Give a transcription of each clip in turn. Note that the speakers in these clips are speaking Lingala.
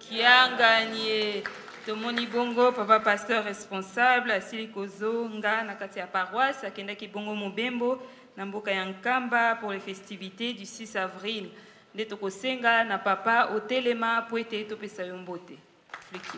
Kianganie. tomoni bongo papa pasteur responsable asili kozonga na kati ya paroisse akendaki bongo mobembo na mboka ya nkamba pour les festivités du 6 avril nde tokosenga na papa otelema mpo ete topesa yo mbote Flicky.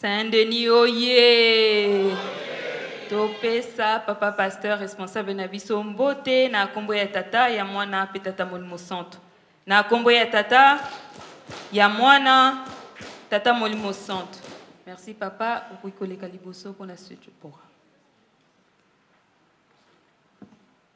Saint-Denis oye topesa papa pasteur responsable na biso mbote na nkombo ya tata ya mwana mpe tata molimo santo na nkombo ya tata ya mwana tata molimo santo merci papa okoki koleka liboso mpo na suite programme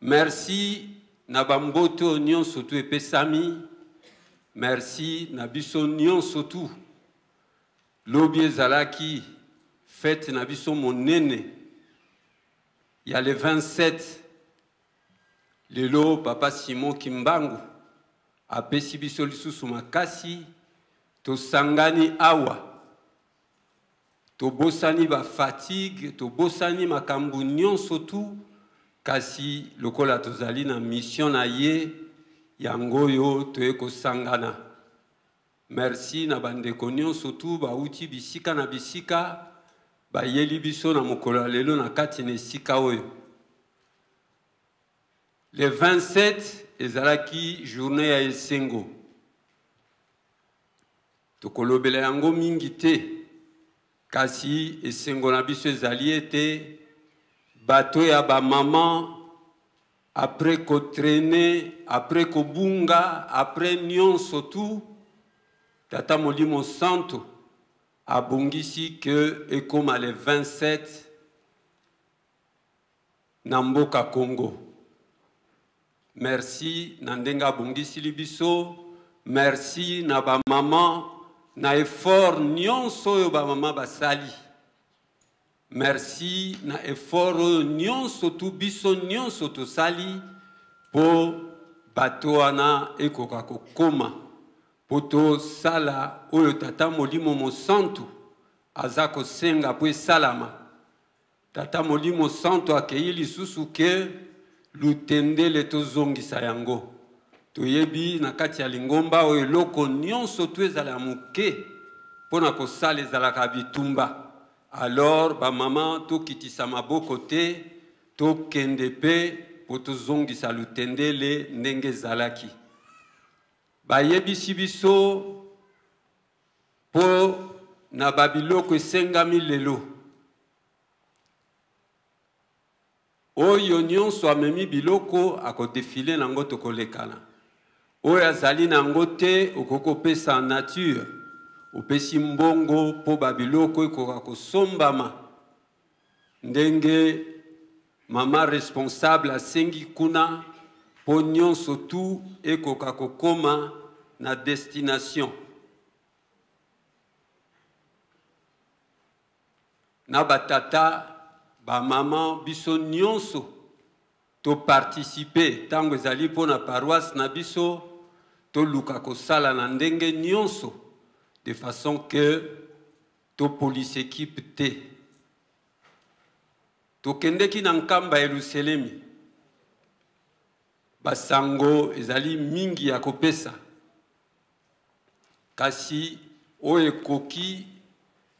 Merci na ba mbote oyo nyonso tu epesami. Merci na biso nyonso tu. Lobi ezalaki fete na biso monene ya le 27 lelo papa Simon Kimbangu apesi biso lisusu makasi tosangani awa tobosani ba fatigue tobosani makambo nyonso tu kasi lokola tozali na mission na ye yango oyo toye kosangana merci na bandeko nyonso tu bauti bisika na bisika bayeli biso na mokolo ya lelo na kati na esika oyo le 27 ezalaki journée ya esengo Tokolobela yango mingi te, kasi esengo na biso ezali ete bato ya bamama apres kotraine apres kobunga apres nyonso tu tata molimo santo abongisi ke ekoma le 27 na mboka Congo. Merci na ndenge abongisili biso, merci na ba maman na effort nyonso oyo ba maman basali. Merci na effort oyo nyonso tu biso nyonso tosali po bato wana ekoka kokoma po tosala oyo tata molimo mosantu aza kosenga po esalama Tata Molimo Santu akeyi lisusu ke lutendele tozongisa yango. Toyebi na kati ya lingomba oyo eloko nyonso tu ezala ya moke mpo na kosala ezalaka bitumba. Alors bamama tokitisa maboko te, tokende mpe mpo tozongisa lutendele ndenge ezalaki. Bayebisi biso Mpo na ba biloko esengami lelo, oyo nyonso amemi biloko akodefile na yango, tokolekana. Oyo azali na yango te, okoki kopesa nature, opesi mbongo mpo ba biloko ekoka kosombama ndenge mama responsable asengi kuna mpo nyonso tu ekoka kokoma na destination na batata bamama biso nyonso topartisipe ntango ezali mpo na paroisse na biso toluka kosala na ndenge nyonso de façon que To police equipe te. Tokendeki na nkamba Yeluselemi. Basango ezali mingi ya kopesa. Kasi oyo ekoki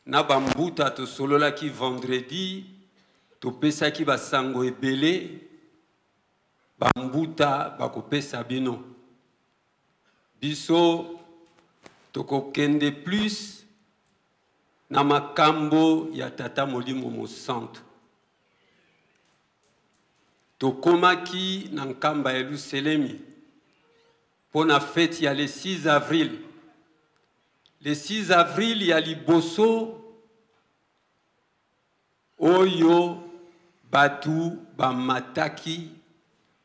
na bambuta tosololaki vendredi topesaki basango ebele bambuta bakopesa bino Biso tokokende plus na makambo ya Tata Molimo Mosantu. Tokomaki na nkamba ya Luselemi mpo na feti ya le 6 avril. Le 6 avril ya liboso oyo bato bamataki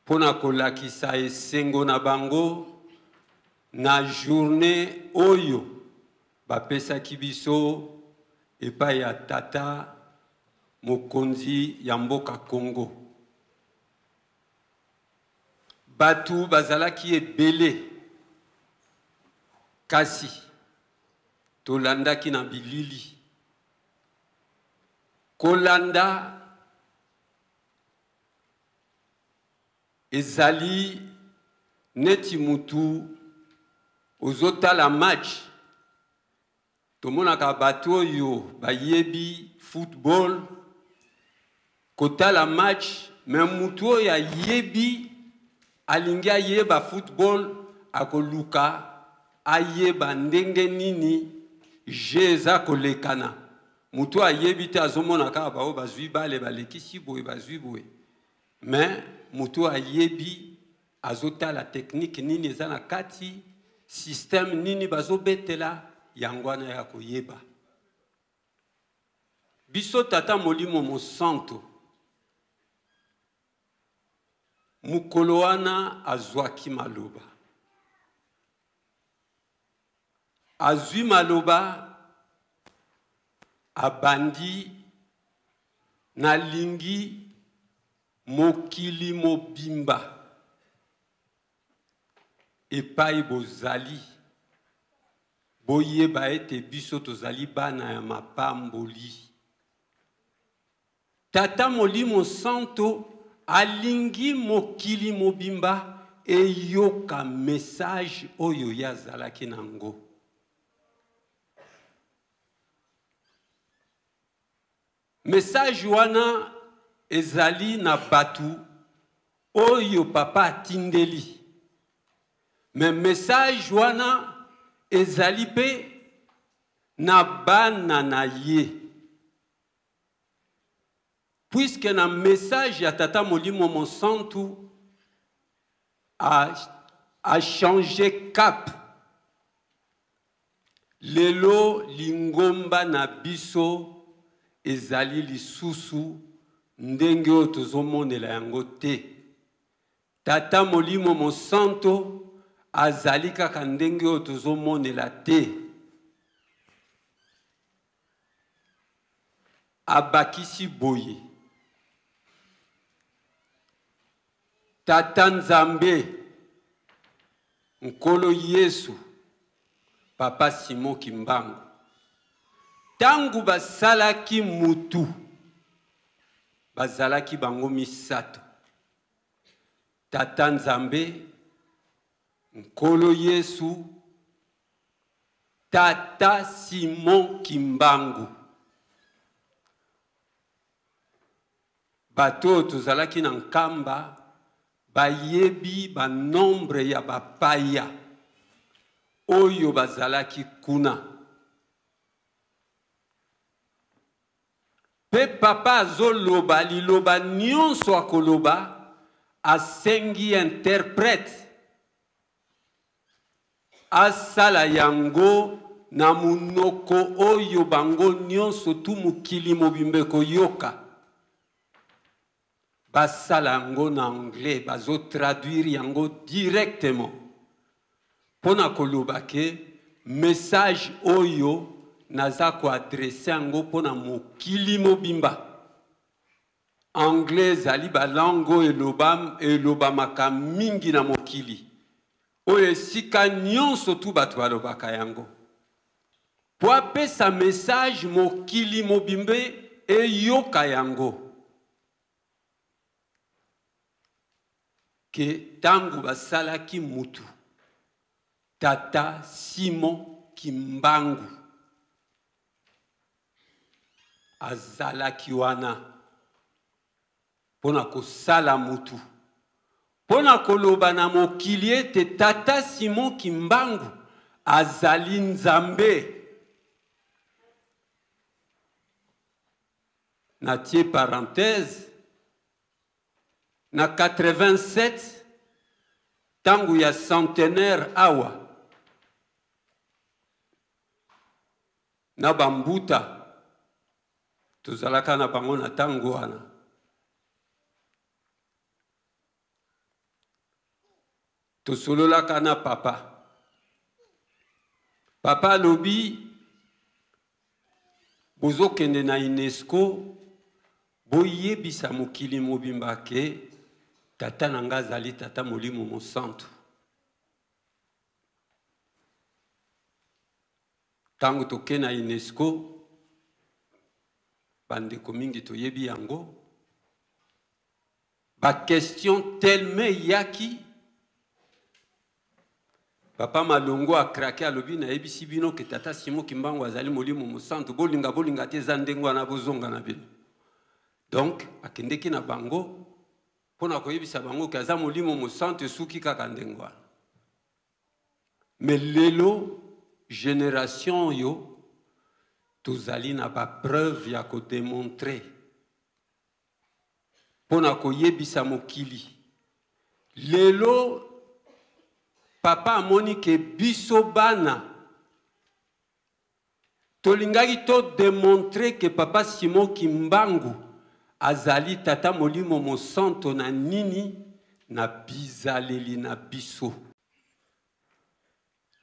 mpo na kolakisa esengo na bango na journée oyo bapesaki biso epai ya tata mokonzi ya mboka Congo. Bato bazalaki ebele kasi tolandaki na bilili kolanda ezali neti mutu ozotala match tomonaka bato oyo bayebi football Kotala match mais mutu oyo ayebi alingi ayeba football akoluka ayeba ndenge nini je eza kolekana mutu ayebi te azomona kaka baoyo bazwi bale balekisi boye bazwi boye mais mutu ayebi azotala technique nini eza na kati système nini bazobetela yango wana ya koyeba biso tata molimo mosantu mokolo wana azwaki maloba azwi maloba abandi nalingi mokili mobimba epai bozali, boyeba ete biso tozali bana ya mapamboli. Tata Molimo Santo alingi mokili mobimba eyoka message oyo ye azalaki na yango. Message wana ezali na batu oyo papa atindeli. Mais message wana ezali pe na bana na ye. Puisque na message ya tata molimo mosantu a, a changer cap Lelo lingomba na biso ezali lisusu ndenge oyo tozomonela yango te. Tata Molimo Mosanto azali kaka ndenge oyo tozomonela te. Abakisi boye, Tata Nzambe, Nkolo Yesu, Papa Simon Kimbangu, ntango basalaki mutu, bazalaki bango misato. Tata Nzambe, Nkolo Yesu, Tata Simon Kimbangu. Bato oyo tozalaki na Nkamba bayebi ba nombre ya bapaya oyo bazalaki kuna. Pe papa azoloba liloba nyonso akoloba asengi interprète Asala yango na monoko oyo bango nyonso tu mokili mobimba ekoyoka. Basala yango na anglais, bazo traduire yango directement mpo na koloba ke message oyo naza koadresse yango mpo na mokili mobimba. Anglais ezali ba langue oyo elobam, elobamaka mingi na mokili oyo esika nyonso tu bato balobaka yango mpo apesa message mokili mobimba eyoka yango ke ntango basalaki mutu tata simon kimbangu azalaki wana mpo na kosala mutu mpo na koloba na mokili ete tata simon kimbangu azali nzambe natie parenthèse na 87 ntango ya centenaire awa na bambuta tozalaka na bango na ntango wana tosololaka na papa papa alobi bozokende na unesco boyebisa mokili mobimba ke tata na ngai azali tata molimo mosantu Ntango toke na UNESCO, bandeko mingi toyebi yango, bakestion telme eyaki papa malongo akrake alobi nayebisi bino ke tata simo kimbangu azali molimo mosantu bolinga bolinga te eza ndenge wana bozonga na bino donc akendeki na bango mpo na koyebisa bango ke aza molimo mosantu esuki kaka ndenge wana Mais lelo generation oyo tozali na ba preuve ya ko demontrer mpo na koyebisa mokili lelo papa amoni ke biso bana Tolingaki to demontrer que Papa Simon Kimbangu azali Tata Molimo Mosanto na nini? Na bizaleli na biso.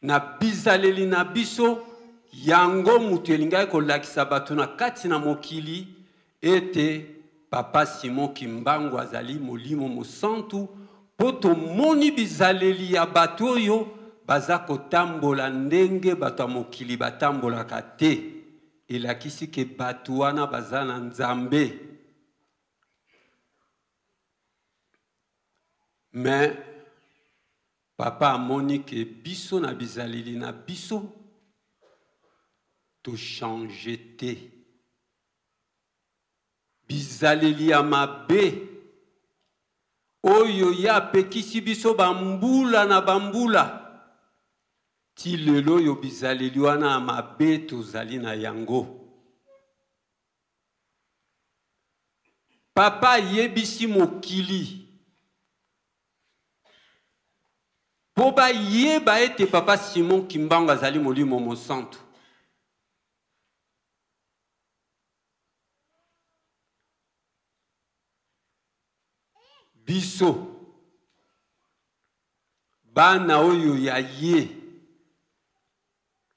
Na bizaleli na biso, yango moto elingaki kolakisa bato na kati na mokili ete Papa Simon Kimbangu azali Molimo Mosantu mpo tomoni bizaleli ya bato oyo baza kotambola ndenge bato ya mokili batambolaka te elakisi ke bato wana baza na nzambe me papa amoni ke biso na bizaleli na biso tochange te Bizaleli ya mabe oyo ye apekisi biso bambula na bambula, ti lelo oyo bizaleli wana ya mabe tozali na yango. Papa ayebisi mokili mpo bayeba ete Papa Simon Kimbangu azali Molimo Mosantu. biso bana oyo ya ye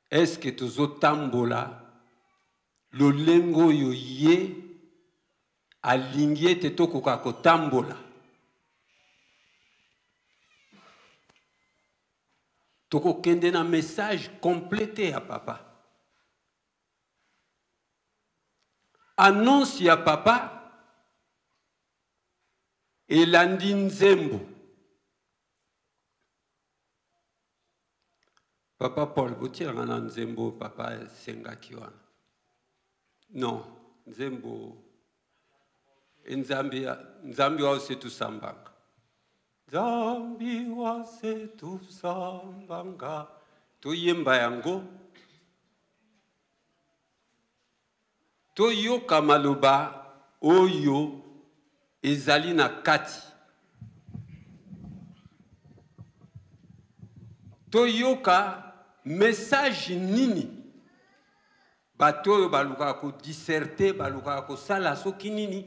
eske tozotambola lolenge oyo ye alingi ete tokoka kotambola tokokende na message complete ya papa Annonce ya papa elandi nzembo. Papa Paul, botielanga na nzembo papa esengaki wana. Non, nzembo nzambi nzambi wao setu sambanga Zambi wa se tu sambanga. Toyemba yango. Toyoka maloba oyo ezali na kati. Toyoka message nini Bato oyo balukaka ko disserter, balukaka kosala soki nini,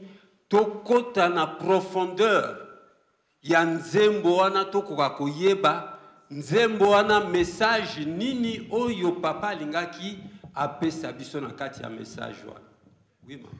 tokota na profondeur ya nzembo wana, tokoka koyeba nzembo wana message nini oyo papa alingaki apesa biso na kati ya message wana. Oui, maman.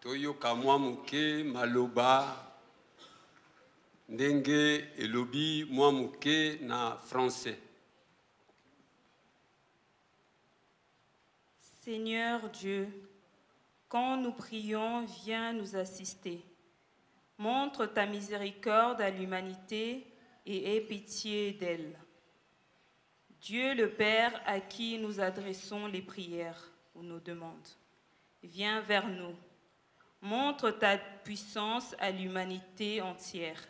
toyoka mwa moke maloba ndenge elobi mwa moke na français Seigneur Dieu, quand nous prions, viens nous assister. Montre ta miséricorde à l'humanité et aie pitié d'elle. Dieu le Père à qui nous adressons les prières ou nos demandes, viens vers nous Montre ta puissance à l'humanité entière,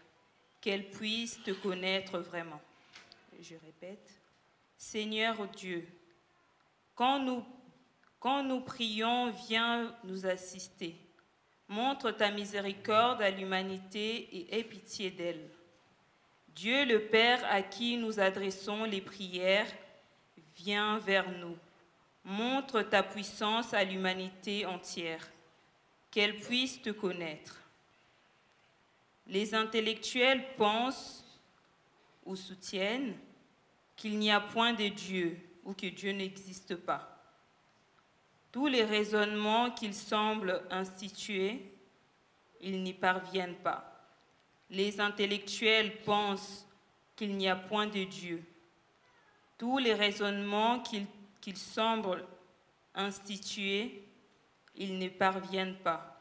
qu'elle puisse te connaître vraiment. Je répète, Seigneur Dieu, quand nous, quand nous prions, viens nous assister. Montre ta miséricorde à l'humanité et aie pitié d'elle. Dieu le Père à qui nous adressons les prières, viens vers nous. Montre ta puissance à l'humanité entière qu'elles puisse te connaître. Les intellectuels pensent ou soutiennent qu'il n'y a point de Dieu ou que Dieu n'existe pas. Tous les raisonnements qu'ils semblent instituer, ils n'y parviennent pas. Les intellectuels pensent qu'il n'y a point de Dieu. Tous les raisonnements qu'ils semblent instituer, ils ne parviennent pas.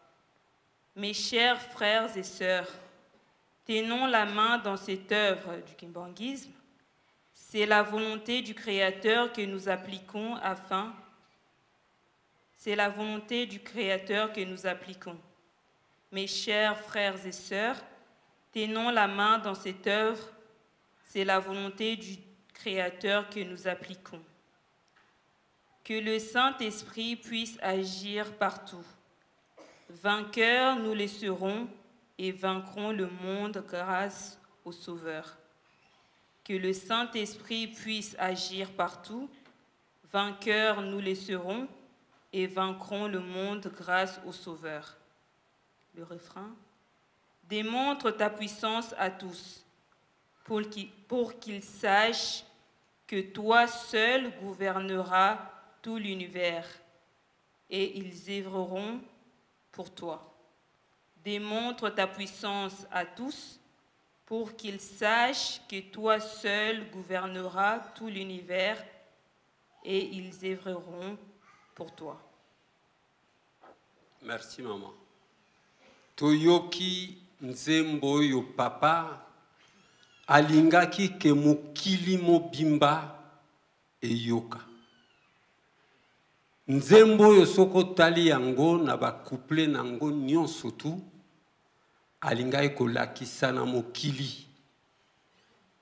Mes chers frères et sœurs, tenons la main dans cette œuvre du kimbanguisme. C'est la volonté du Créateur que nous appliquons afin c'est la volonté du Créateur que nous appliquons. Mes chers frères et sœurs, tenons la main dans cette œuvre. C'est la volonté du Créateur que nous appliquons que le Saint-Esprit puisse agir partout. Vainqueurs, nous laisserons serons et vaincrons le monde grâce au Sauveur. Que le Saint-Esprit puisse agir partout. Vainqueurs, nous laisserons serons et vaincrons le monde grâce au Sauveur. Le refrain. Démontre ta puissance à tous pour qu'ils sachent que toi seul gouverneras tout l'univers, et ils œuvreront pour toi. Démontre ta puissance à tous pour qu'ils sachent que toi seul gouverneras tout l'univers et ils œuvreront pour toi. Merci maman. Toyoki nzembo oyo papa alingaki ke mokili mobimba eyoka. Nzembo oyo soki otali yango na bacouple na yango nyonso tu alingaki kolakisa na mokili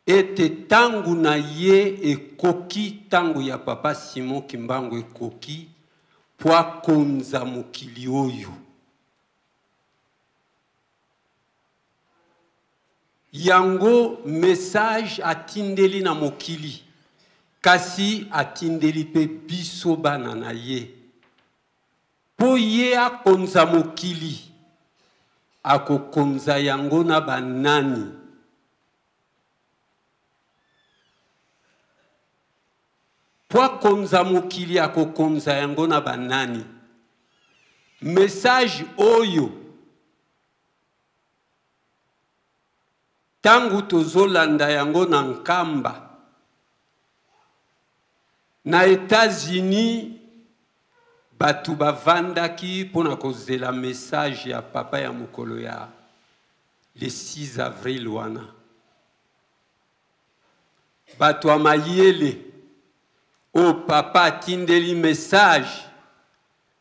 ete ntango na ye ekoki, ntango ya Papa Simon Kimbangu ekoki mpo akonza mokili oyo. Yango message atindeli na mokili, kasi atindeli mpe biso bana na ye. Mpo ye akonza mokili, akokonza yango na banani? Mpo akonza mokili, akokonza yango na banani? Message oyo Ntango tozolanda yango na nkamba, na Etats-Unis, bato bavandaki mpo na kozela message ya papa ya mokolo ya le 6 avril wana. Bato ya mayele oyo papa atindeli message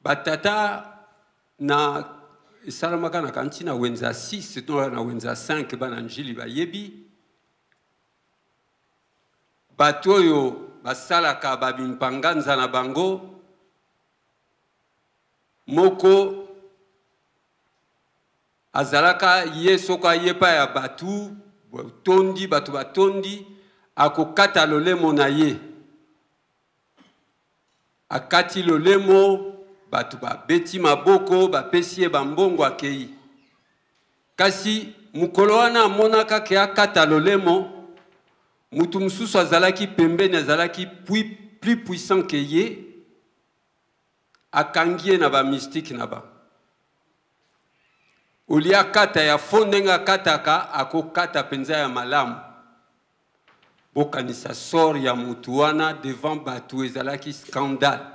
Ba tata na esalamaka na kanti na wenza 6 to na wenza 5 bana njili bayebi bato oyo basalaka babimpangganza na bango moko azalaka ye soko aye epai ya bato tondi bato batondi akokata lolemo na ye Akati lolemo, bato babeti maboko, bapesi ye bambongo, akei. Kasi mokolo wana amonaka ke akata lolemo, moto mosusu azalaki pembeni, azalaki plus puissant ke ye, akangi ye na bamystike na bango. Olie akata ya fo ndenge akataka, akokata mpenza ya malamu. bokanisa sort ya mutu wana devant batu ezalaki scandale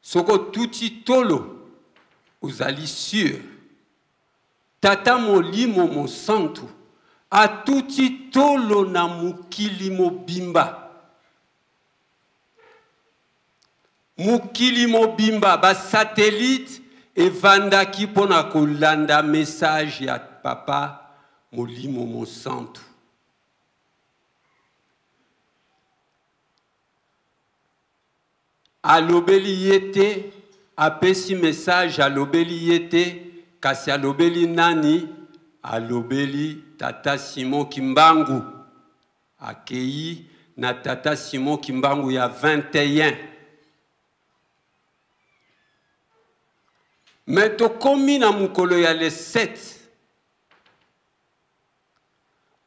soki otuti tolo ozali sur tata molimo mosantu atuti tolo na mokili mobimba Mokili mobimba ba satellites evandaki mpo na kolanda message ya Papa Molimo Mosantu. Alobeli ye te, apesi message, alobeli ye te, kasi alobeli nani? Alobeli Tata Simon Kimbangu. Akeyi na tata Simon Kimbangu ya 21. Mais tokomi na mokolo ya le 7.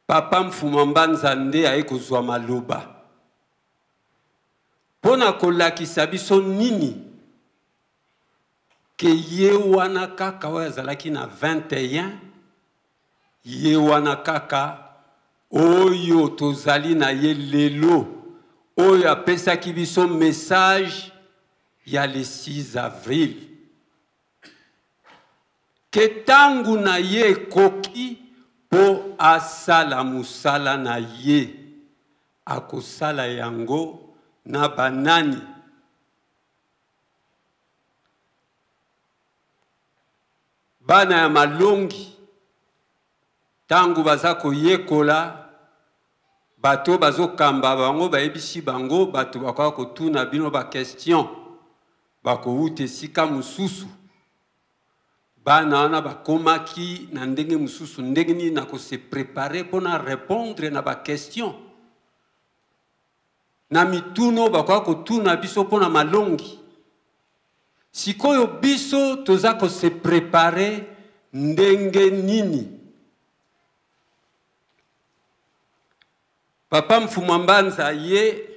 Papa Mfuma Mbanza nde aye kozwa maloba mpo na kolakisa biso nini ke ye wana kaka oyo azalaki na 21 Ye wana kaka oyo tozali na ye lelo, oyo apesaki biso message ya le 6 avril ke ntango na ye ekoki mpo asala mosala na ye. Akosala yango na banani? Bana ya malongi ntango baza koyekola bato oyo bazokamba bango bayebisi bango bato bakoya kotuna bino bakestion bakowuta esika mosusu bana wana bakomaki na ndenge mosusu ndenge nini na kose prepare mpona repondre na bakestion na mituna oyo bakoya kotuna biso mpo na malongi sikoyo biso toza kose prepare ndenge nini papa mfuma mbanza ye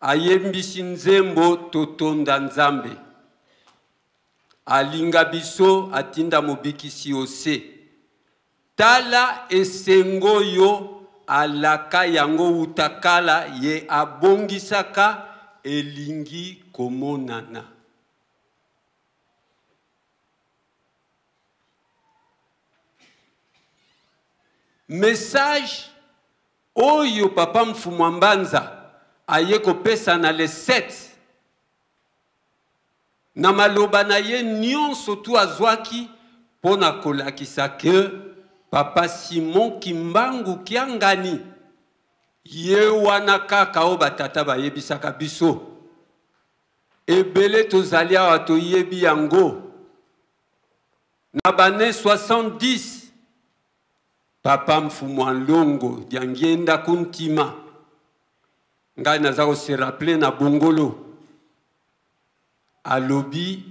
ayembisi nzembo totonda nzambe alinga biso atinda mobikisi ose Tala esengo oyo alaka yango uta kala, ye abongisaka elingi komonana. Message oyo papa Mfumua Mbanza aye kopesa na le 7 na maloba na ye nyonso tu azwaki mpo na kolakisa ke papa Simon Kimbangu Kiangani ye wana kaka oyo batata bayebisaka biso ebele tozali awa toyebi yango na bane 70 Papa Mfumwa Longo Diangienda Kuntima, ngai naza ko se rappeler na Bongolo, alobi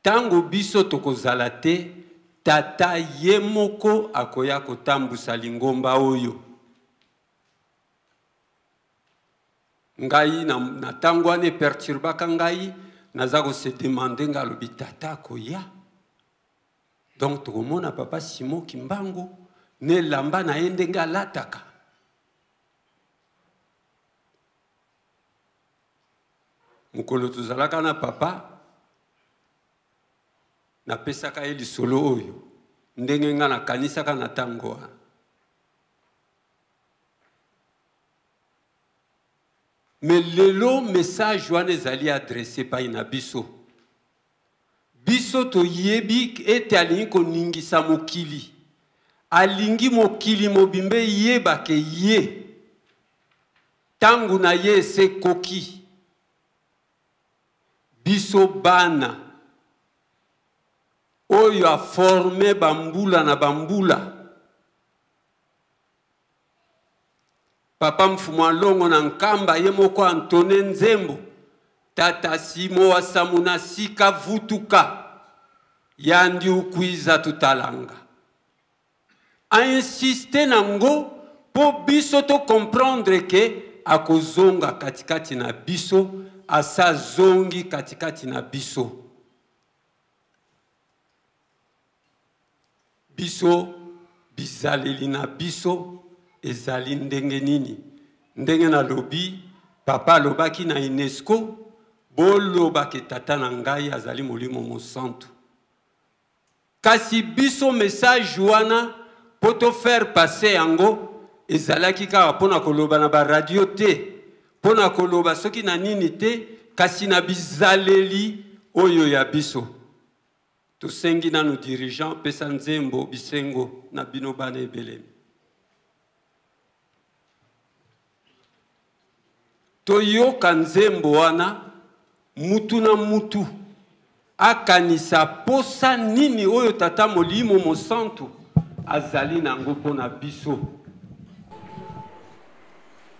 ntango biso tokozala te, tata ye moko akoya kotambusa lingomba oyo. ngai na, na tango wana eperturbaka ngai naza kose demande ngai alobi tata akoya donc tokomona papa simo kimbangu na elamba na ye ndenge alataka mokolo tozalaka na papa napesaka ye lisolo oyo ndenge ngai nakanisaka na ntango wana me lelo message wana ezali adresse epai na biso Biso toyebi ete alingi koningisa mokili. Alingi mokili mobimba eyeba ke ye ntango na ye esekoki. Biso bana oyo aforme bambula na bambula Papa Mfumu Alongo na Nkamba ye moko antone nzembo Tata Simo wa Samuna Sika Vutuka yandi ukwiza tutalanga ainsiste na ngo mpo biso to comprendre ke akozonga katikati na biso asa zongi katikati na biso Biso, bizaleli na biso ezali ndenge nini? Ndenge nalobi, papa alobaki na UNESCO, bolobake tata na ngai azali molimo mosantu. Kasi biso message wana mpo to faire passer yango ezalaki kaka mpo na koloba na baradio te, mpo na koloba soki na nini te, kasi na bizaleli oyo ya biso. Tosengi nanu dirigeant pesa nzembo bisengo na bino bana ebelemi. Toyoka nzembo wana mutu na mutu akanisa posa nini oyo tata molimo mosantu azali nango mpo na biso.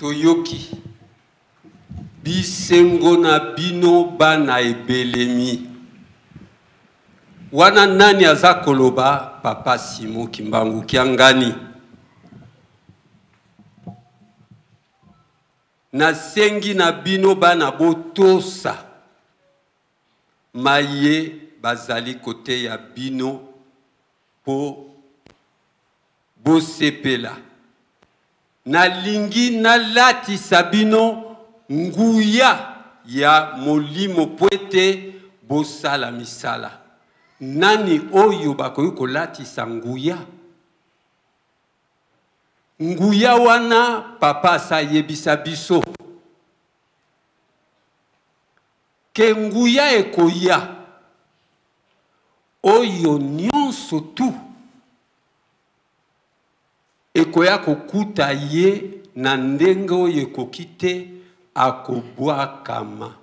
toyoki bisengo na bino bana ebelemi wana nani aza koloba papa simo kimbangu kiangani Nasengi na bino bana botosa maye bazali koteya bino mpo bosepela. Nalingi nalatisa bino nguya ya Molimo mpo ete bosala misala. Nani oyo bakoki kolatisa nguya? nguya wana papa asa yebisa biso ke nguya ekoya oyo nyonso tu ekoya kokuta ye na ndenge oyo ekoki te akobwakama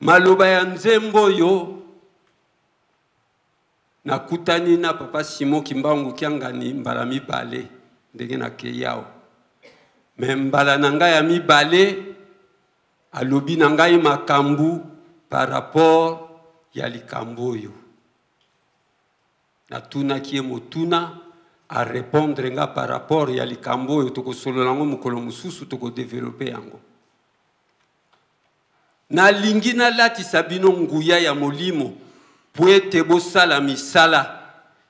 maloba ya nzembo oyo nakutani na papa simon kimbangu kiangani mbala mibale ndenge nakei awa me mbala na ngai ya mibale alobi na ngai makambo par rapport ya likambo oyo natunaki ye motuna arepondre nga par rapport ya likambo oyo tokosolola yango mokolo mosusu tokodevelope yango Nalingi nalatisa bino nguya ya Molimo mpo ete bosala misala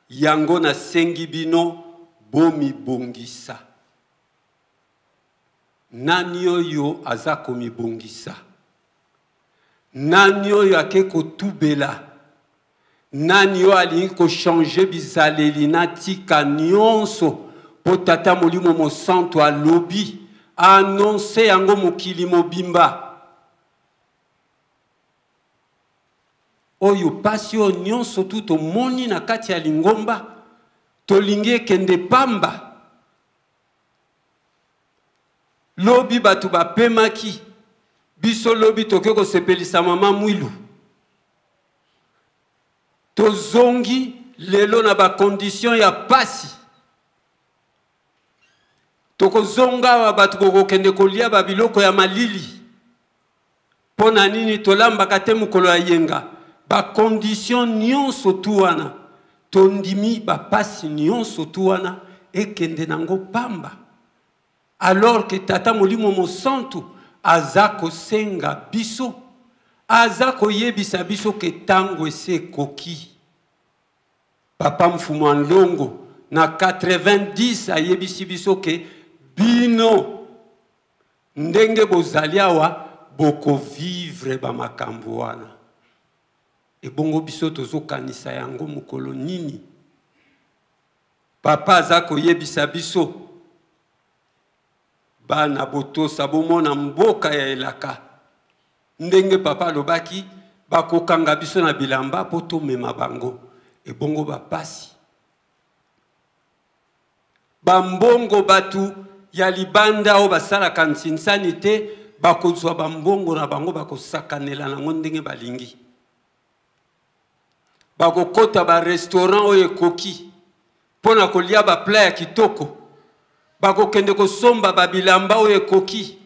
yango nasengi bino bomibongisa. Nani oyo aza komibongisa? Nani oyo ake kotubela? nani oyo alingi kochange bizaleli natika nyonso mpo tata molimo mosantu alobi anonse yango mokili mobimba oyo mpasi oyo nyonso tu tomoni na kati ya lingomba tolingi ekende pamba lobi bato bapemaki biso lobi toke kosepelisa mama mwilu tozongi lelo na ba conditions ya pasi tokozonga awa bato kokokende kolia ba biloko ya malili mpo na nini tolambaka te mokolo ya yenga bakondition nyonso tu wana tondimi bapasi nyonso tu wana ekende nango pamba alors que tata molimo mosantu aza kosenga biso aza koyebisa biso ke ntango esi ekoki papa mfuma nlongo na 90 ayebisi biso ke bino ndenge bozali awa bokovivre bamakambo wana ebongo biso tozokanisa yango mokolo nini Papa aza koyebisa biso bana botosa bomona mboka ya elaka ndenge papa alobaki bakokanga biso na bilamba mpo tomema bango ebongo bapasi bambongo bato ya libanda oyo basalaka nsinsani te bakozwa bambongo na bango bakosakanela nango ndenge balingi bakokota barestaurant oyo ekoki mpo na kolia bapla ya kitoko bakokende kosomba babilamba oyo ekoki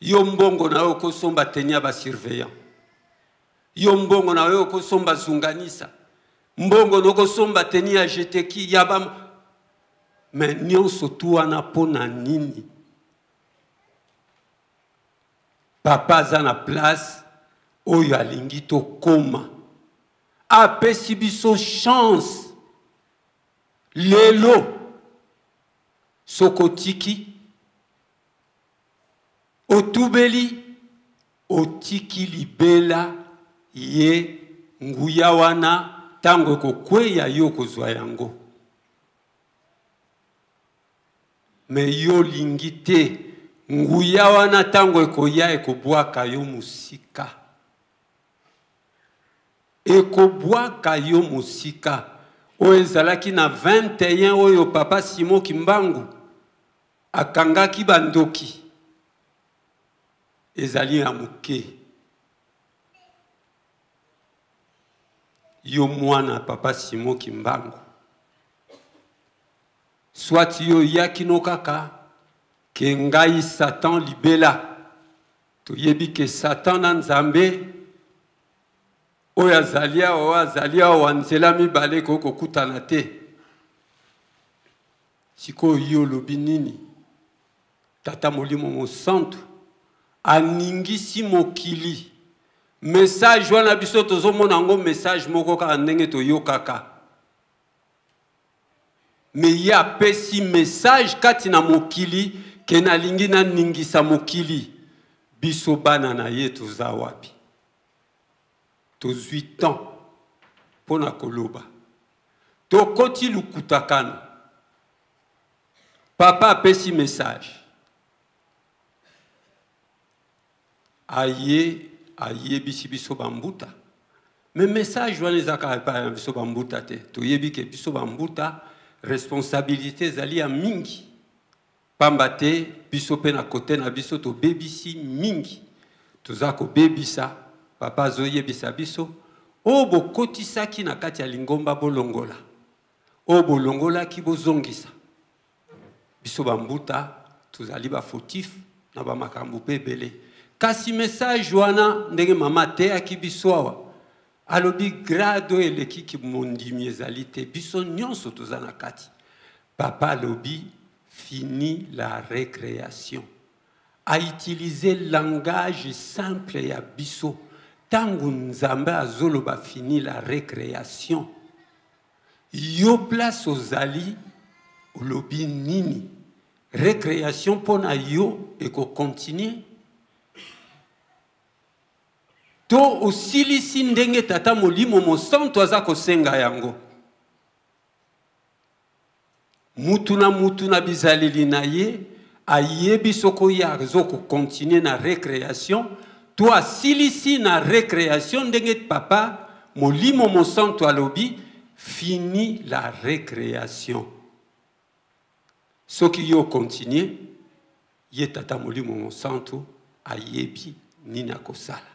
yo mbongo na yo okosomba teni ya basurveillant yo mbongo na yo okosomba zunganisa mbongo na okosomba teni ya jeteki ya ba me nyonso tu wana mpo na nini papa aza na place oyo alingi tokoma apesi biso chance lelo soki otiki otubeli otiki libela ye nguya wana ntango ekokweya yo kozwa yango Mais yo lingi te nguya wana ntango ekoya ekobwaka yo mosika ekobwaka yo mosika oyo ezalaki na 21 oyo papa simon kimbangu akangaki bandoki ezali ya moke yo mwana papa simon kimbangu Soit yo ya kino kaka ke ngai Satan libela. Toyebi ke Satan na Nzambe oyo azali awa azali awa nzela mibale ekoki kokutana te. Sikoyo yo olobi nini? Tata Molimo Mosantu aningisi mokili. Message wana biso tozomona yango message moko kaka ndenge toyokaka. Mais ye apesi message kati na mokili ke nalingi naningisa mokili. Biso bana na ye toza wapi? Tozwi temps mpo na koloba. Tokoti lukuta kano. Papa apesi message. aye ayebisi biso bambuta me message wana eza kaka epai na biso bambuta te toyebi ke biso bambuta responsabilité ezali ya mingi pamba te biso mpe na kote na biso tobebisi mingi toza kobebisa papa azoyebisa biso oyo bokotisaki na kati ya lingomba bolongola oyo bolongolaki bozongisa biso bambuta tozali bafautif na bamakambo mpe ebele kasi message wana ndenge mama ateyaki biso awa alobi grade oyo eleki kimondimi ezali te biso nyonso toza na kati papa alobi fini la récréation a utiliser langage simple ya biso ntango nzambe azoloba fini la récréation yo place ozali olobi nini recreation mpo na yo ekokontinue to osilisi ndenge tata molimo mosantu aza kosenga yango mutu na mutu na bizaleli na ye ayebi soko ye azo kocontinue na recreation to asilisi na recreation ndenge papa molimo mosantu alobi fini la recreation soki yo ocontinue ye tata molimo mosantu ayebi nini akosala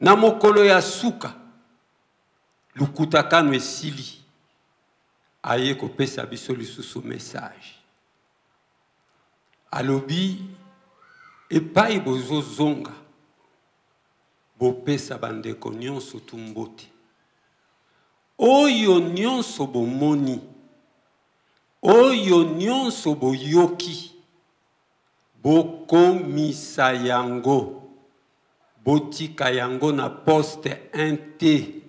na mokolo ya suka lukuta kano esili aye kopesa biso lisusu message alobi epai bozozonga bopesa bandeko nyonso tu mbote oyo nyonso bomoni oyo nyonso boyoki Bokomisa yango. Botika yango na poste 1 te.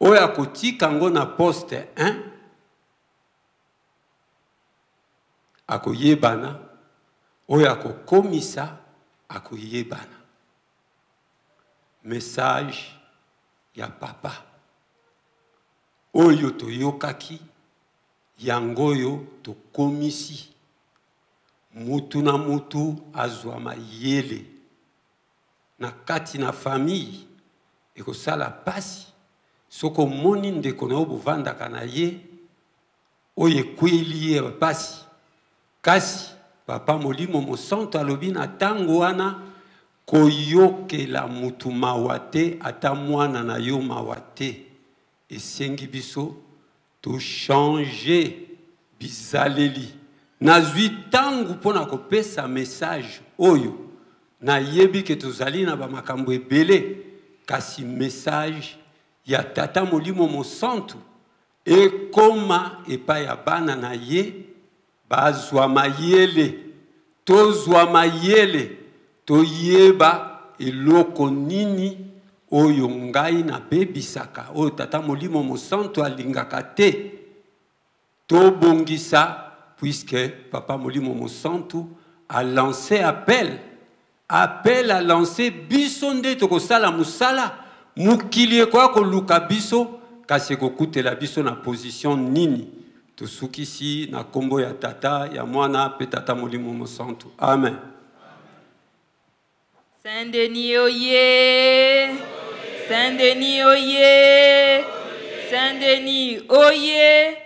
Oyo akotika yango na poste 1 akoyebana, oyo akokomisa akoyebana. Message ya papa oyo toyokaki Yango oyo tokomisi mutu na mutu azwa mayele na kati na famille ekosala pasi soki omoni ndeko na yo bovandaka na ye oyo ekweli ye pasi kasi papa molimo mosantu alobi na ntango wana koyokela mutu mawa te ata mwana na yo mawa te esengi biso tochange bizaleli nazwi ntango mpo na kopesa message oyo nayebi ke tozali na bamakambo ebele kasi message ya tata molimo mosantu ekoma epai ya bana na ye bazwa mayele tozwa mayele toyeba eloko nini oyo ngai nabebisaka oyo tata molimo mosantu alingaka te tobongisa puiske papa molimo mosantu alance appel appel à lancer biso nde tokosala mosala mokili ekoya koluka biso kasi ekokutela biso na position nini tosukisi na nkombo ya tata ya mwana mpe tata molimo mosantu amen saint denis oye saint denis oye saint denis oye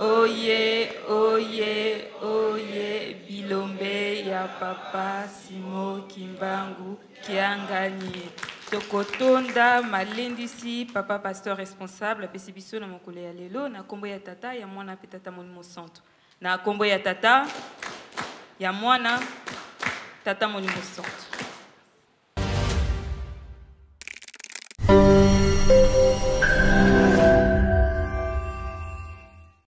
oye oye oye bilombe ya papa Simon Kimbangu Kiangani. tokotonda malendisi papa pasteur responsable apesi biso na mokolo ya lelo na nkombo ya tata ya mwana mpe tata molimo santo na nkombo ya tata ya mwana tata molimo santo